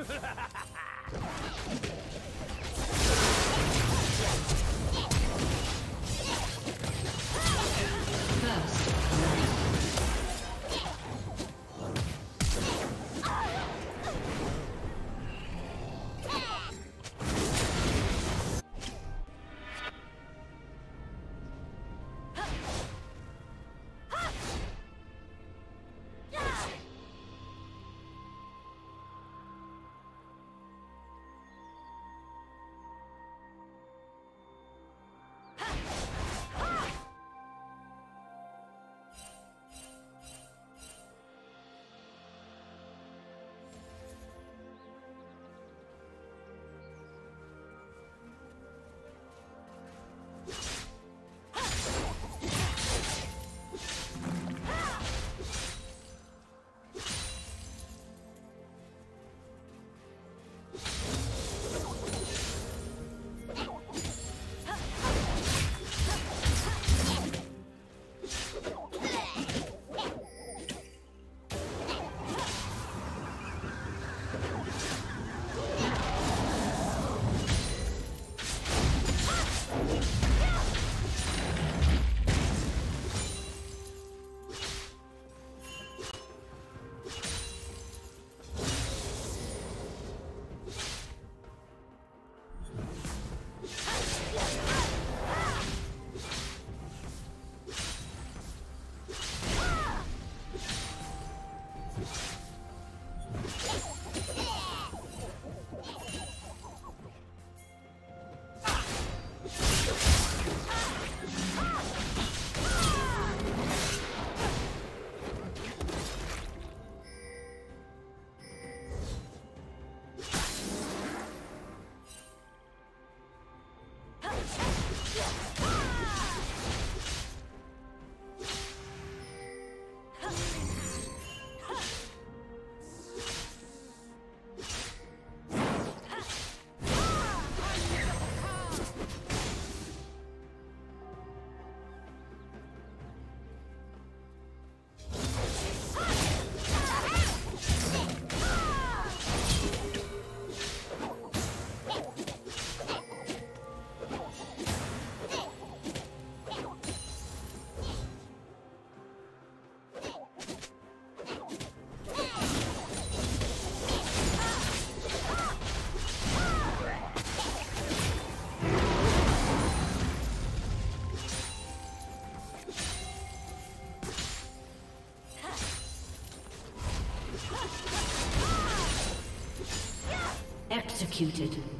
ハハハハ! Executed.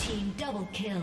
Team double kill.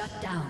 Shut down.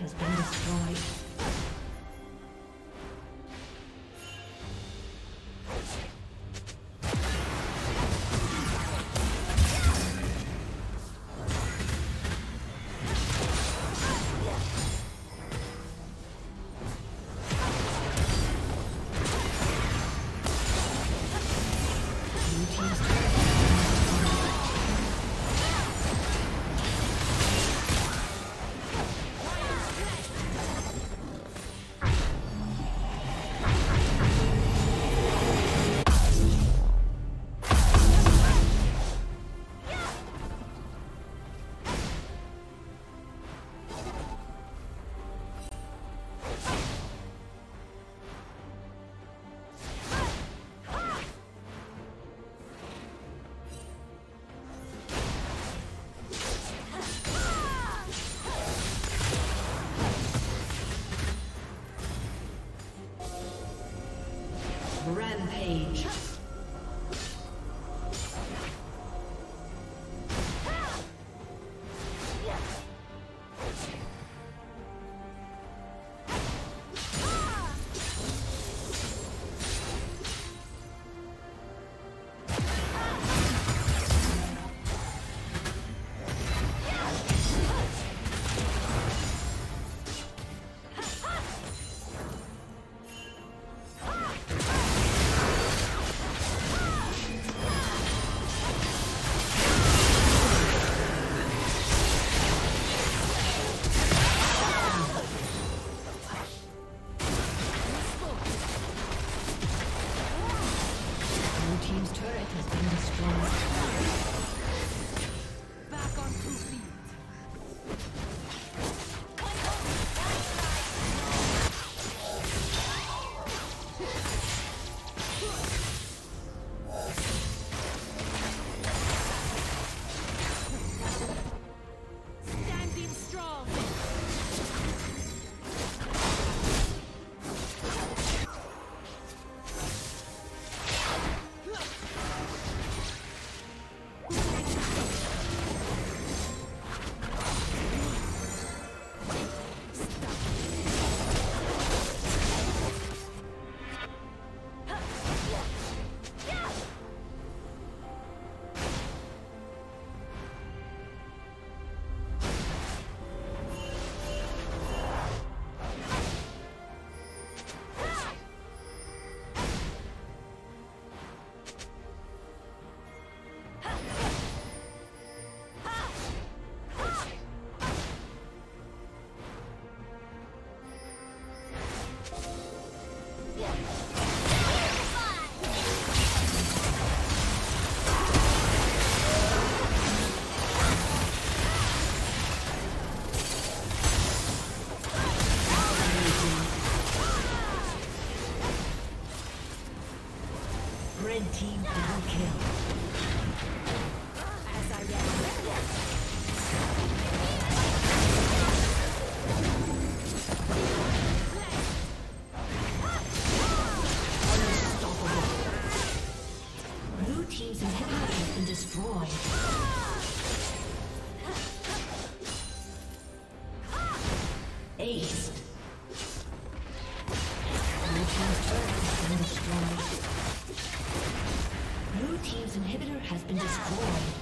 has been destroyed. kill. been destroyed.